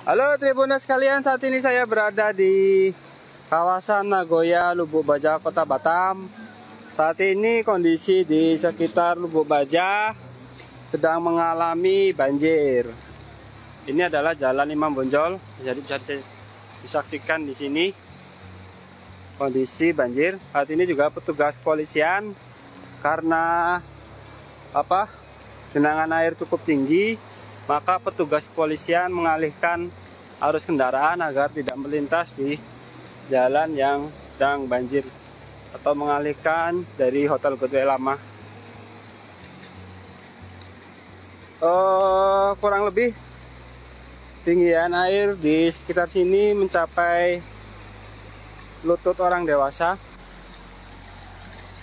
Halo Tribuners sekalian, saat ini saya berada di kawasan Nagoya, Lubuk Baja, Kota Batam. Saat ini kondisi di sekitar Lubuk Baja sedang mengalami banjir. Ini adalah Jalan Imam Bonjol, jadi bisa disaksikan di sini kondisi banjir. Saat ini juga petugas polisian karena apa? Genangan air cukup tinggi, maka petugas kepolisian mengalihkan arus kendaraan agar tidak melintas di jalan yang sedang banjir atau mengalihkan dari Hotel Gede Lama. Uh, kurang lebih tinggian air di sekitar sini mencapai lutut orang dewasa.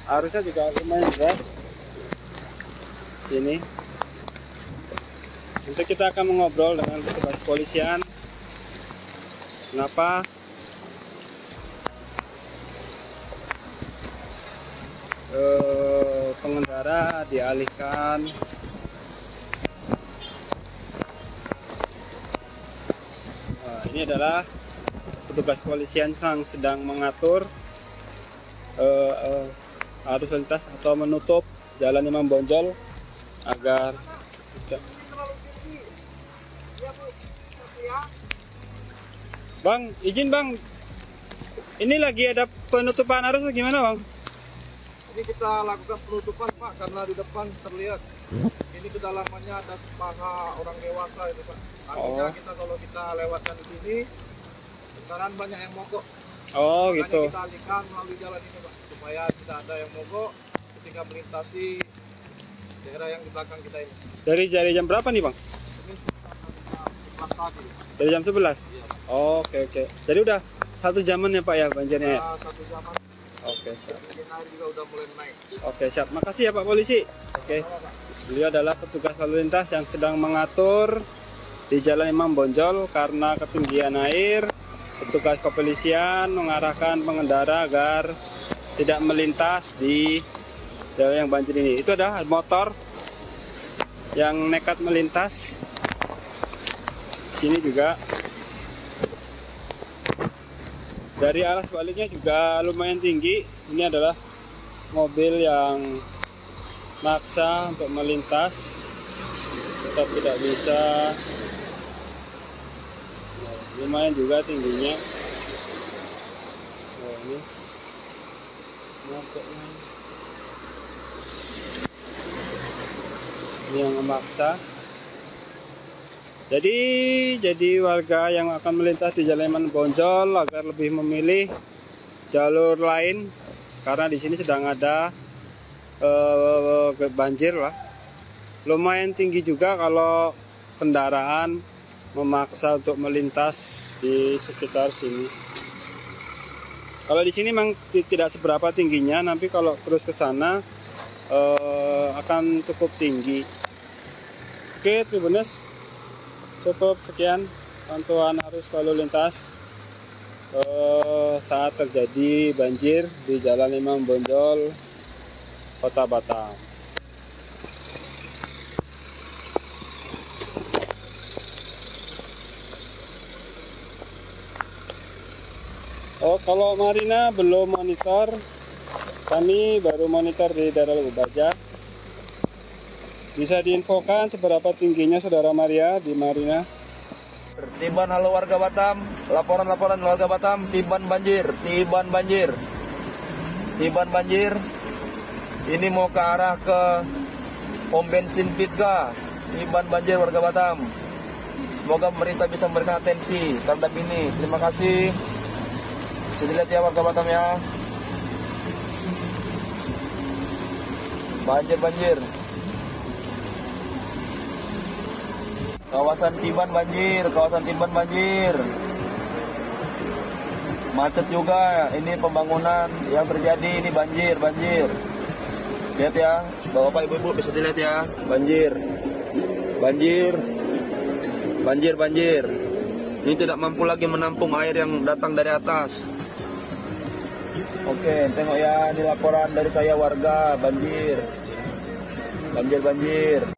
Arusnya juga lumayan deras. Sini. Nanti kita akan mengobrol dengan petugas kepolisian. Kenapa eh, pengendara dialihkan nah, ini adalah petugas kepolisian yang sedang mengatur eh, eh, arus lintas atau menutup jalan Imam Bonjol agar tidak Bang, izin bang. Ini lagi ada penutupan arus gimana bang? Ini kita lakukan penutupan pak karena di depan terlihat ini kedalamannya ada paha orang dewasa itu pak. Artinya Oh. kita kalau kita lewatkan di sini kendaraan banyak yang mogok. Oh Makanya gitu. kita alihkan melalui jalan ini pak supaya tidak ada yang mogok ketika melintasi daerah yang di belakang kita ini. Dari dari jam berapa nih bang? Ini sekitar tadi. Dari jam 11? Iya. Oh, Oke oke. Jadi udah satu jaman ya pak ya banjirnya ya? Nah, satu jaman Oke siap. ketinggian air juga udah mulai naik. Oke siap. Makasih ya pak polisi. Oke. Beliau adalah petugas lalu lintas yang sedang mengatur di Jalan Imam Bonjol karena ketinggian air. Petugas kepolisian mengarahkan pengendara agar tidak melintas di jalan yang banjir ini. Itu ada motor yang nekat melintas. Sini juga dari arah sebaliknya juga lumayan tinggi. Ini adalah mobil yang maksa untuk melintas. Tetap tidak bisa. Nah, lumayan juga tingginya. Oh, ini. Ini yang memaksa jadi jadi warga yang akan melintas di Jalan Iman Bonjol agar lebih memilih jalur lain karena di sini sedang ada eh, banjir lah. Lumayan tinggi juga kalau kendaraan memaksa untuk melintas di sekitar sini. Kalau di sini memang ti- tidak seberapa tingginya, nanti kalau terus ke sana eh, akan cukup tinggi. Oke, Tribuners, cukup sekian pantauan arus lalu lintas eh, saat terjadi banjir di Jalan Imam Bonjol, Kota Batam. Oh, kalau Marina belum monitor, kami baru monitor di daerah Lubuk Baja. Bisa diinfokan seberapa tingginya Saudara Maria di Marina? Tiban halo warga Batam, laporan-laporan warga Batam, tiban banjir, tiban banjir. Tiban banjir. Ini mau ke arah ke pom bensin Fitka. Tiban banjir warga Batam. Semoga pemerintah bisa memberikan atensi terhadap ini. Terima kasih. Jadi lihat ya warga Batam ya. Banjir banjir. Kawasan Tiban banjir, kawasan Tiban banjir. Macet juga, ini pembangunan yang terjadi ini banjir, banjir. Lihat ya, bapak ibu-ibu bisa dilihat ya, banjir. Banjir. Banjir, banjir. Ini tidak mampu lagi menampung air yang datang dari atas. Oke, tengok ya, ini laporan dari saya warga, banjir. Banjir, banjir.